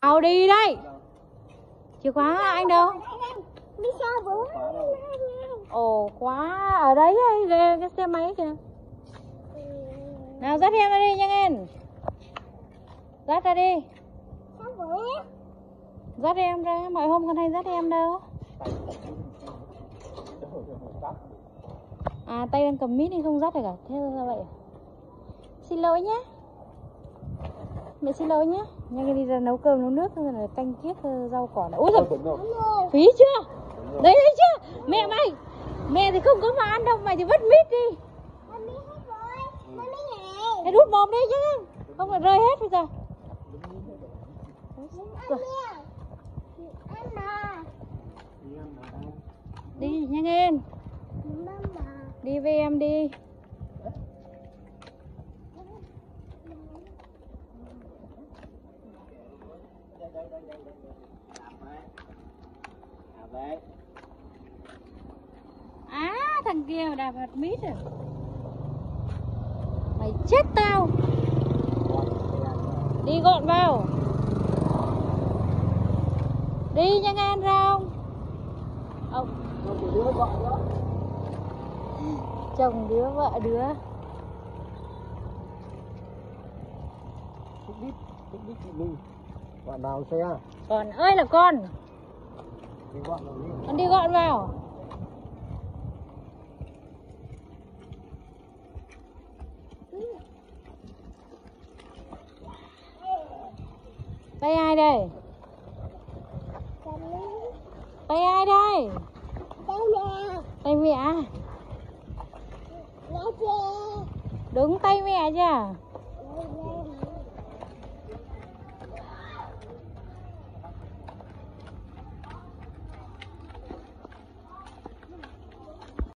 Tao đi đây Chìa khóa anh đâu? Đi sao Ồ quá Ở đấy ấy, cái, xe máy kìa. Nào dắt em ra đi nhanh lên. Dắt ra đi. Dắt em ra Mọi hôm còn hay dắt em đâu. À tay đang cầm mít nên không dắt được cả Thế sao vậy? Xin lỗi nhé Mẹ xin lỗi nhé Nhanh đi ra nấu cơm nấu nước rồi là canh kiết ờ, rau cỏ này. Úi giời phí chưa? Đấy thấy chưa? Mẹ mày Mẹ thì không có mà ăn đâu Mày thì vứt mít đi. Hãy rút mồm đi chứ. Không là rơi hết bây giờ. Đi. Nhanh lên. Đi với em đi À thằng kia đạp hạt mít rồi Mày chết tao. Đi gọn vào. Đi nhanh ăn ra không Ông. Chồng đứa vợ đứa bạn nào xe? Còn ơi là con. Thì gọi là đi. Con đi gọn vào. Tay ai đây? Tay ai đây? Tay mẹ? Đây nè đúng tay mẹ chưa